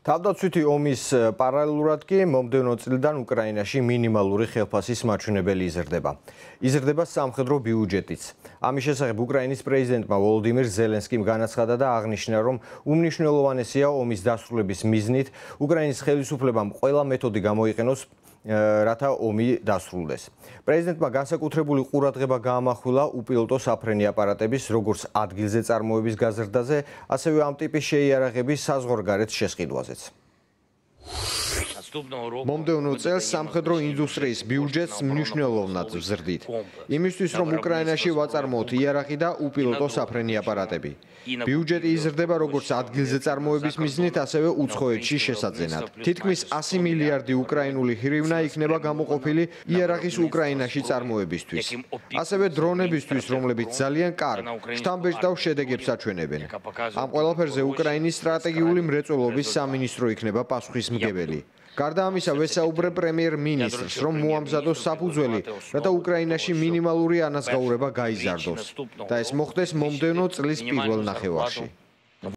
თავდაცვითი ომის პარალელურად კი მომდევნო წლიდან უკრაინაში მინიმალური ხელფასის მაჩვენებელი იზრდება. იზრდება სამხედრო ბიუჯეტიც. ამის შესახებ უკრაინის პრეზიდენტმა ვოლოდიმირ ზელენსკიმ განაცხადა და აღნიშნა, რომ უმნიშვნელოვანესია ომის დასრულების მიზნით უკრაინის ხელისუფლებამ ყველა მეთოდი გამოიყენოს რათა ომი დასრულდეს. პრეზიდენტმა განსაკუთრებული ყურადღება გაამახვილა უპილოტო საფრენი აპარატების, როგორც ადგილზე წარმოების გაზრდაზე, ასევე ამ ტიპის შეიარაღების საზღვარგარეთ შესყიდვაზეც. მომდევნო წელს სამხედრო ინდუსტრიის ბიუჯეტს მნიშვნელოვნად ვზრდით. იმისთვის რომ უკრაინაში ვაწარმოოთ იარაღი და უპილოტო საფრენი აპარატები. ბიუჯეტი იზრდება როგორც ადგილზე წარმოების მიზნით, ასევე უცხოეთში შესაძენად. თითქმის 100 მილიარდი უკრაინული ჰრივნა იქნება გამოყოფილი იარაღის უკრაინაში წარმოებისთვის. ასევე დრონებისთვის, რომლებიც ძალიან კარგ შთამბეჭდავ შედეგებს აჩვენებენ. ამ ყველაფერზე უკრაინის სტრატეგიული მრეწველობის სამინისტრო იქნება პასუხისმგებელი. გარდა ამისა, ვესაუბრე პრემიერ-მინისტრს, რომ მოამზადოს საფუძველი, რათა უკრაინაში მინიმალური ანაზღაურება გაიზარდოს და ეს მოხდეს მომდევნო წლის პირველ ნახევარში.